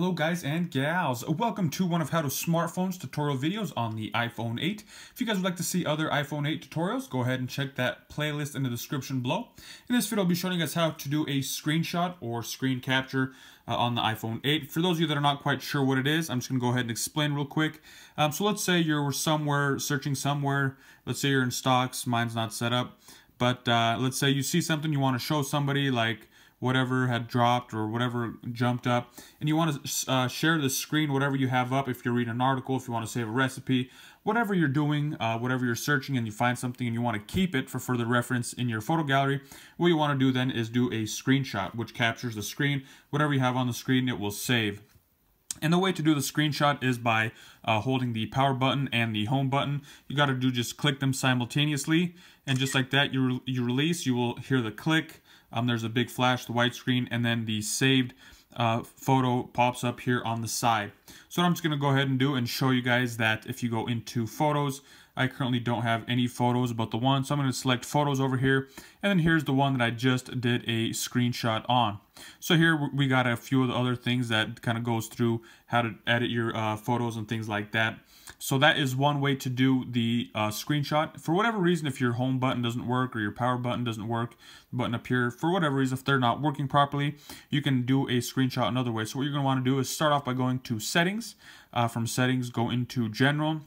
Hello guys and gals, welcome to one of How to Smartphones tutorial videos on the iPhone 8. If you guys would like to see other iPhone 8 tutorials, go ahead and check that playlist in the description below. In this video I'll be showing guys how to do a screenshot or screen capture uh, on the iPhone 8. For those of you that are not quite sure what it is, I'm just going to go ahead and explain real quick. Um, so let's say you're somewhere, searching somewhere, let's say you're in stocks, mine's not set up, but uh, let's say you see something you want to show somebody like whatever had dropped or whatever jumped up and you want to uh, share the screen whatever you have up if you're reading an article if you want to save a recipe whatever you're doing uh, whatever you're searching and you find something and you want to keep it for further reference in your photo gallery what you want to do then is do a screenshot which captures the screen whatever you have on the screen it will save and the way to do the screenshot is by uh, holding the power button and the home button. You got to do just click them simultaneously. And just like that, you, re you release, you will hear the click. Um, there's a big flash, the white screen, and then the saved uh, photo pops up here on the side. So what I'm just going to go ahead and do and show you guys that if you go into photos, I currently don't have any photos but the one. So I'm going to select photos over here. And then here's the one that I just did a screenshot on. So here we got a few of the other things that kind of goes through how to edit your uh, photos and things like that. So that is one way to do the uh, screenshot. For whatever reason, if your home button doesn't work or your power button doesn't work, the button up here, for whatever reason, if they're not working properly, you can do a screenshot another way. So what you're going to want to do is start off by going to settings. Uh, from settings, go into general.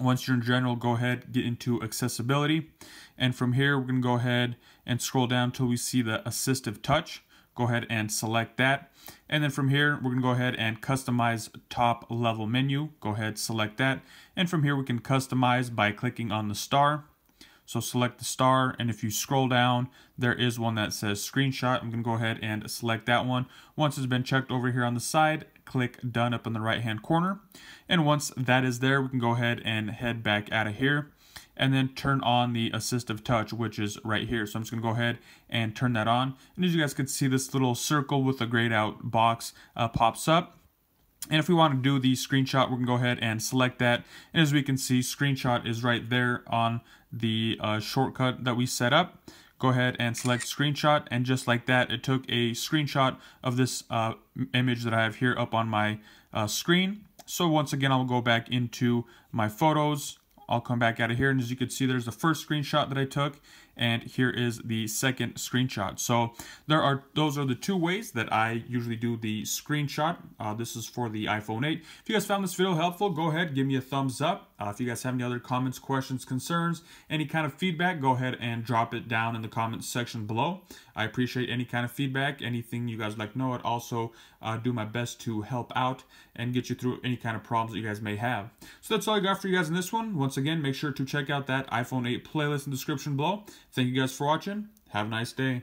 Once you're in general, go ahead, get into accessibility. And from here, we're to go ahead and scroll down until we see the assistive touch go ahead and select that. And then from here, we're gonna go ahead and customize top level menu. Go ahead, select that. And from here, we can customize by clicking on the star. So select the star, and if you scroll down, there is one that says screenshot. I'm gonna go ahead and select that one. Once it's been checked over here on the side, click done up in the right hand corner. And once that is there, we can go ahead and head back out of here and then turn on the assistive touch, which is right here. So I'm just gonna go ahead and turn that on. And as you guys can see, this little circle with the grayed out box uh, pops up. And if we want to do the screenshot, we can go ahead and select that. And as we can see, screenshot is right there on the uh, shortcut that we set up. Go ahead and select screenshot. And just like that, it took a screenshot of this uh, image that I have here up on my uh, screen. So once again, I'll go back into my photos, I'll come back out of here and as you can see there's the first screenshot that I took and here is the second screenshot. So there are those are the two ways that I usually do the screenshot. Uh, this is for the iPhone 8. If you guys found this video helpful, go ahead, give me a thumbs up. Uh, if you guys have any other comments, questions, concerns, any kind of feedback, go ahead and drop it down in the comments section below. I appreciate any kind of feedback, anything you guys like know. I'd also uh, do my best to help out and get you through any kind of problems that you guys may have. So that's all I got for you guys in this one. Once again, make sure to check out that iPhone 8 playlist in the description below. Thank you guys for watching. Have a nice day.